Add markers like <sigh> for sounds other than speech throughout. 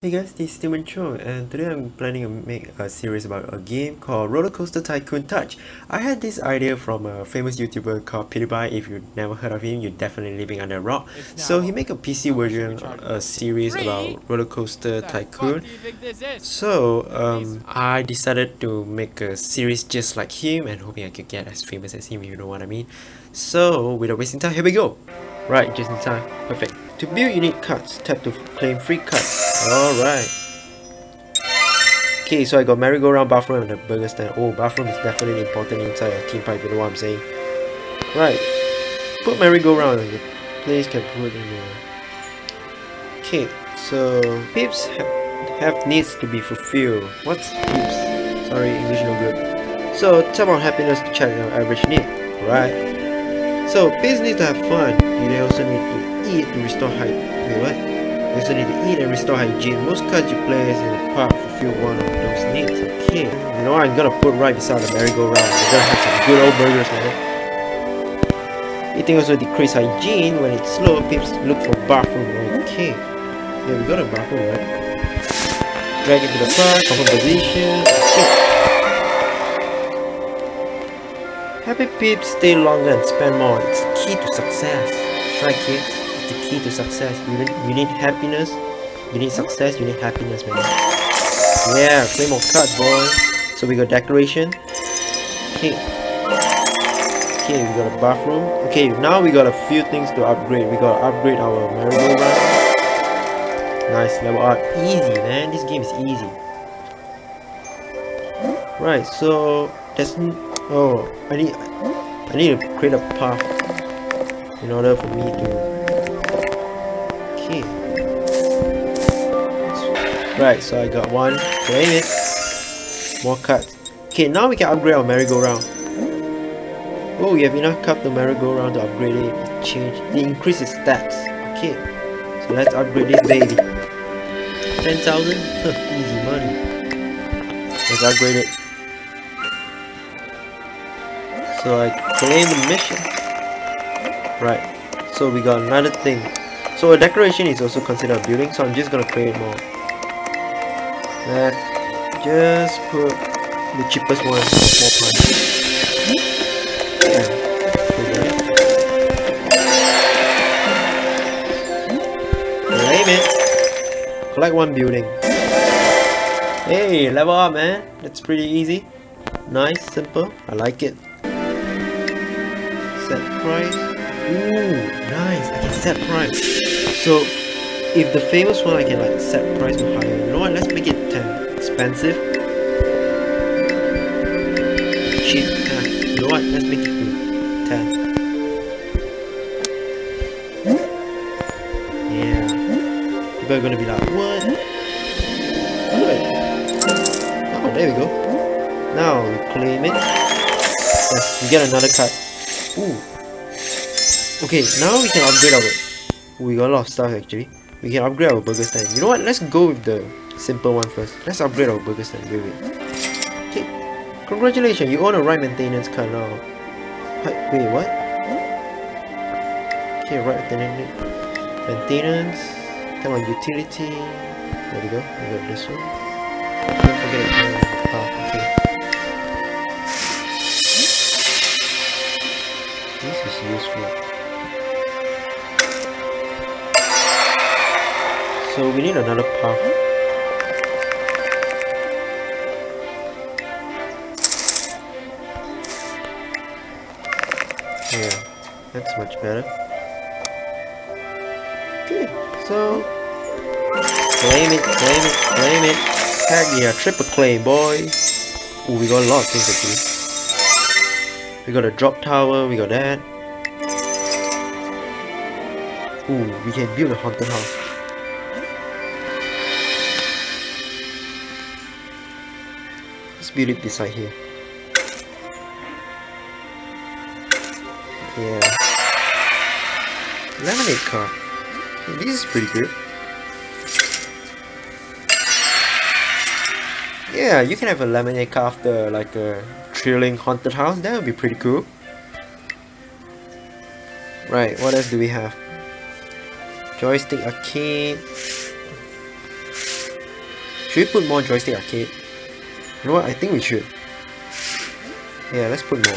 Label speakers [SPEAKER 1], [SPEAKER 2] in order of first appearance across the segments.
[SPEAKER 1] Hey guys, this is Steven Choong and today I'm planning to make a series about a game called Roller Coaster Tycoon Touch. I had this idea from a famous YouTuber called PewDiePie. If you've never heard of him, you're definitely living under a rock. So he made a PC version, a series about Roller Coaster Tycoon. So um, I decided to make a series just like him and hoping I could get as famous as him, you know what I mean. So without wasting time, here we go! Right, just in time. Perfect. To build, you need cards. Tap to claim free cards. Alright. Okay, so I got merry-go-round, bathroom, and the burger stand. Oh, bathroom is definitely important inside a theme park, you know what I'm saying? Right. Put merry-go-round in the place can put in there. Okay, so peeps ha have needs to be fulfilled. What's peeps? Sorry, English no good. So tap on happiness to check your average need. Right. So peeps need to have fun. You also need to eat to restore height. Wait, what? Also need to eat and restore hygiene. Most country players in the park fulfill one of those needs. Okay, you know? I'm gonna put right beside the merry-go-round. We're gonna have some good old burgers, man. Eating also decrease hygiene. When it's slow, peeps look for bathroom. Okay. Yeah, we got a bathroom, right? Drag it to the park, confirm position. Happy peeps stay longer and spend more. It's key to success. Try kids the key to success. You need, you need happiness, you need success, you need happiness, man. Yeah, play more cards, boy. So we got decoration. Okay. Okay, we got a bathroom. Okay, now we got a few things to upgrade. We got to upgrade our merry-go-round. Nice level up. Easy, man. This game is easy. Right, so there's oh I need I need to create a path in order for me to Right, so I got one. Claim it. More cards. Okay, now we can upgrade our merry-go-round. Oh, we have enough cup to merry-go-round to upgrade it. it change. It increases stats. Okay. So let's upgrade this baby. 10,000? Easy money. Let's upgrade it. So I claim the mission. Right. So we got another thing. So a decoration is also considered a building, so I'm just gonna create more. Just put the cheapest one, small plant. Yeah. Claim it. Collect one building. Hey, level up man. That's pretty easy. Nice, simple. I like it. Set price. Ooh, nice. I can set price. So if the famous one I can like set price higher, you know what? Let's make it 10. Expensive. Cheap. You know what? Let's make it to 10. Yeah. People are gonna be like, what? Good. Oh, there we go. Now we claim it. Yes, we get another card. Ooh. Okay, now we can upgrade our we got a lot of stuff actually. We can upgrade our burger stand. You know what? Let's go with the simple one first. Let's upgrade our burger stand. Wait, wait. Okay. Congratulations, you own a right maintenance car now. Wait, what? Hmm? Okay, right maintenance. Maintenance. Come on, utility. There we go. We got this one. Don't forget to oh, okay. Hmm? This is useful. So we need another path. Yeah, that's much better. Okay, so claim it, claim it, claim it. Heck yeah, triple claim, boy. Ooh, we got a lot of things actually. We got a drop tower, we got that. Ooh, we can build a haunted house. Let's build it beside here. Yeah. Lemonade car. This is pretty good. Yeah, you can have a lemonade car after like a thrilling haunted house. That would be pretty cool. Right, what else do we have? Joystick arcade. Should we put more joystick arcade? You know what? I think we should. Yeah, let's put more.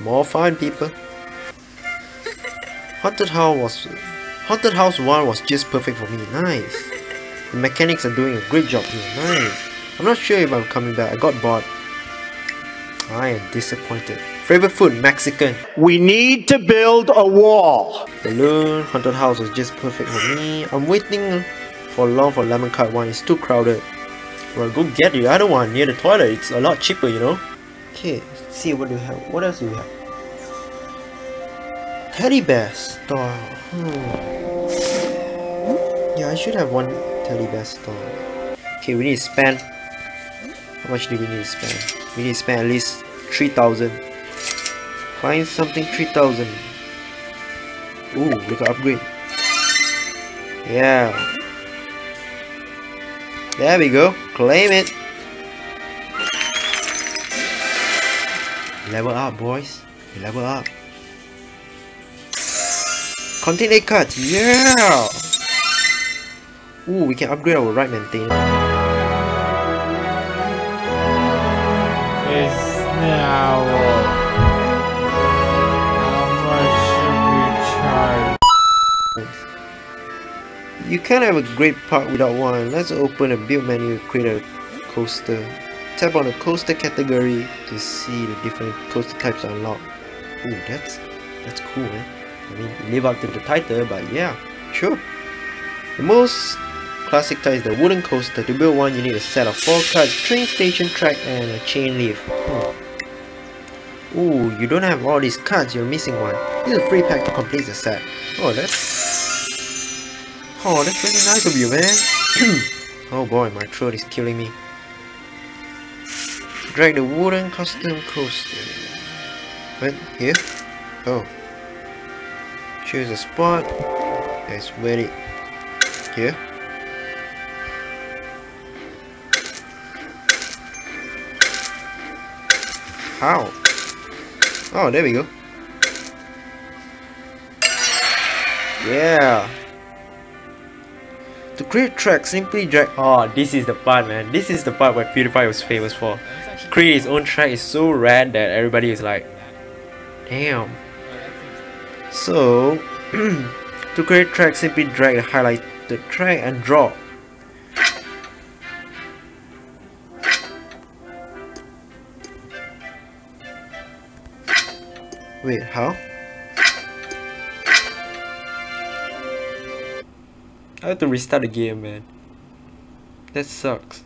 [SPEAKER 1] More fun, people. Haunted House was Haunted House 1 was just perfect for me. Nice. The mechanics are doing a great job here. Nice. I'm not sure if I'm coming back. I got bored. I am disappointed. Favorite food, Mexican.
[SPEAKER 2] We need to build a wall.
[SPEAKER 1] Balloon, Haunted House was just perfect for me. I'm waiting for long for Lemon Card 1. It's too crowded. Well, go get the other one near the toilet. It's a lot cheaper, you know. Okay, see what do we have. What else do we have? Teddy bear store. Hmm. Yeah, I should have one teddy bear store. Okay, we need to spend. How much do we need to spend? We need to spend at least 3000 Find something 3000 Ooh, look at upgrade. Yeah. There we go. Claim it. Level up, boys. Level up. 8 cards. Yeah! Ooh, we can upgrade our right maintainer. You can't have a great park without one. Let's open a build menu, create a coaster. Tap on the coaster category to see the different coaster types unlocked. Ooh, that's that's cool, man. I mean, live up to the title, but yeah, sure. The most classic type is the wooden coaster. To build one, you need a set of four cards, train station track, and a chain. Hmm. Ooh, you don't have all these cards, you're missing one. This is a free pack to complete the set. Oh, that's... Oh, that's really nice of you, man. <clears throat> oh boy, my throat is killing me. Drag the wooden custom coaster. Wait, here? Oh. Choose a spot. Let's wait it. Here? How? Oh, there we go. Yeah. To create track, simply drag. Oh, this is the part, man. This is the part where PewDiePie was famous for. He created his own track. It's so rad that everybody is like, damn. So, <clears throat> to create track, simply drag and highlight the track and draw. Wait, how? I have to restart the game, man. That sucks.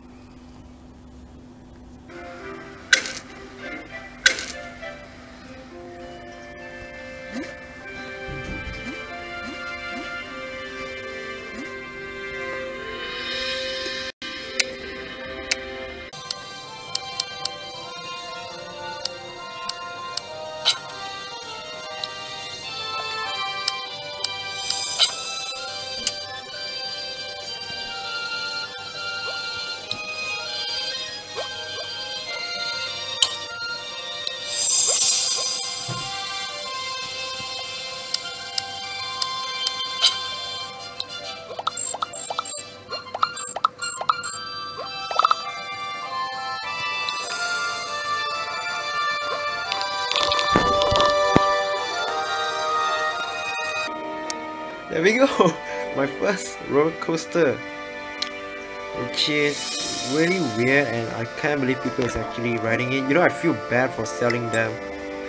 [SPEAKER 1] Go! <laughs> My first roller coaster. Which is really weird and I can't believe people is actually riding it. You know I feel bad for selling them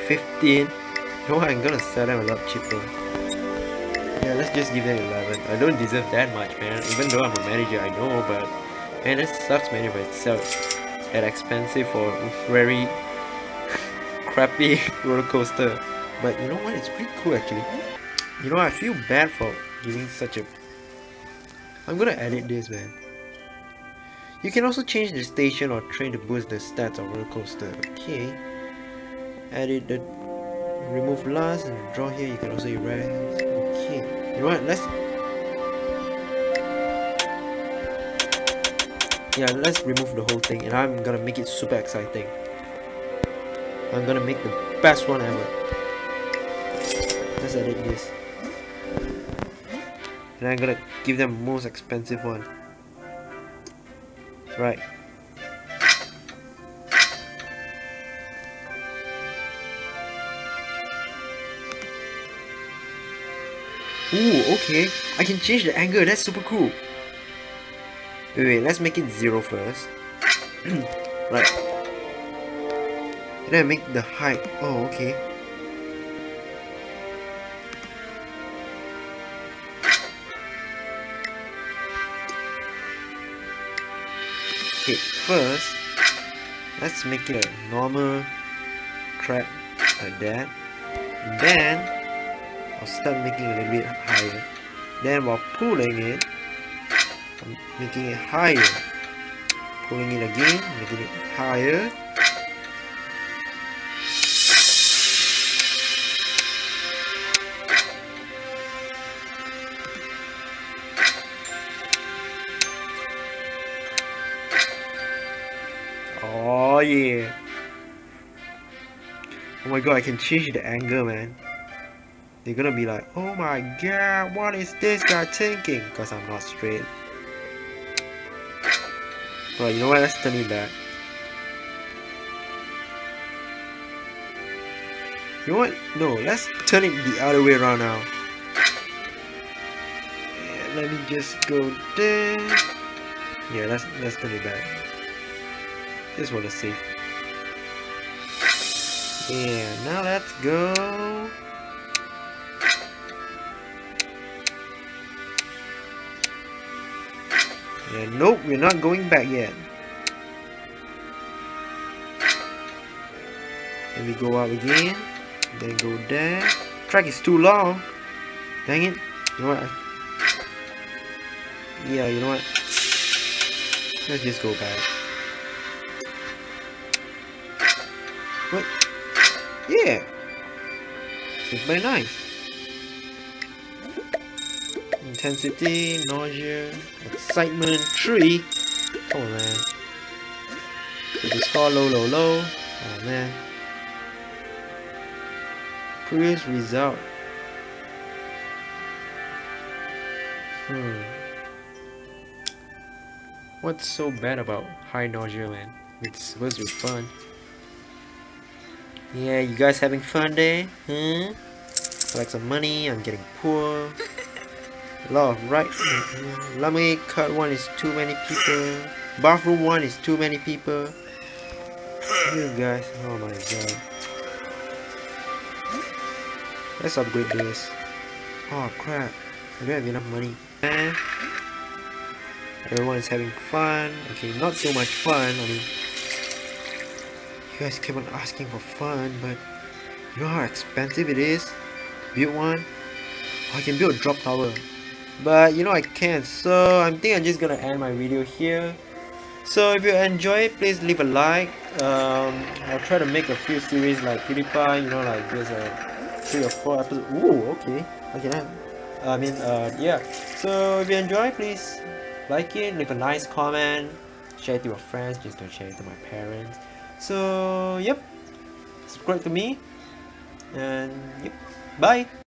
[SPEAKER 1] 15. You know what, I'm gonna sell them a lot cheaper. Yeah, let's just give them 11. I don't deserve that much man. Even though I'm a manager, I know, but man, it sucks man if I sell that expensive for very <laughs> crappy <laughs> roller coaster. But you know what, it's pretty cool actually. You know, I feel bad for giving such a... I'm gonna edit this, man. You can also change the station or train to boost the stats of roller coaster. Okay. Edit the... Remove last and draw here. You can also erase. Okay. You know what? Let's... Yeah, let's remove the whole thing and I'm gonna make it super exciting. I'm gonna make the best one ever. Let's edit this. And I'm gonna give them most expensive one. Right. Ooh, okay. I can change the angle. That's super cool. Wait, wait, let's make it zero first. <clears throat> right. And then I make the height. Oh, okay. Okay, first, let's make it a normal track like that. And then, I'll start making it a little bit higher. Then while pulling it, I'm making it higher. Pulling it again, making it higher. Oh yeah. Oh my god, I can change the angle, man. They're gonna be like, oh my god, what is this guy thinking? Because I'm not straight. Well, you know what? Let's turn it back. You know what? No, let's turn it the other way around now. Yeah, let me just go there. Yeah, let's let's turn it back. Want to save. Yeah, now let's go. Yeah, nope, we're not going back yet. Then we go up again. Then go there. Track is too long. Dang it. You know what? Yeah, you know what? Let's just go back. What? Yeah. It's very nice. Intensity, nausea, excitement, 3. Come on, man. Did the score low, low, low? Oh, man. Previous result. Hmm. What's so bad about high nausea, man? It's supposed to be fun. Yeah, you guys having fun there? Huh? Collect some money, I'm getting poor. <laughs> Lot of right. Lummy cut one is too many people. Bathroom one is too many people. You guys, oh my god. Let's upgrade this. Oh crap, I don't have enough money. Eh? Everyone is having fun. Okay, not so much fun. I mean, guys keep on asking for fun, but you know how expensive it is to build one? I can build a drop tower but you know I can't so I think I'm just gonna end my video here. So if you enjoy it please leave a like. Um, I'll try to make a few series like PewDiePie you know like there's a three or four episodes. Ooh okay. Okay then. I mean uh, yeah. So if you enjoy please like it leave a nice comment share it to your friends just don't share it to my parents so yep. Subscribe to me. And yep. Bye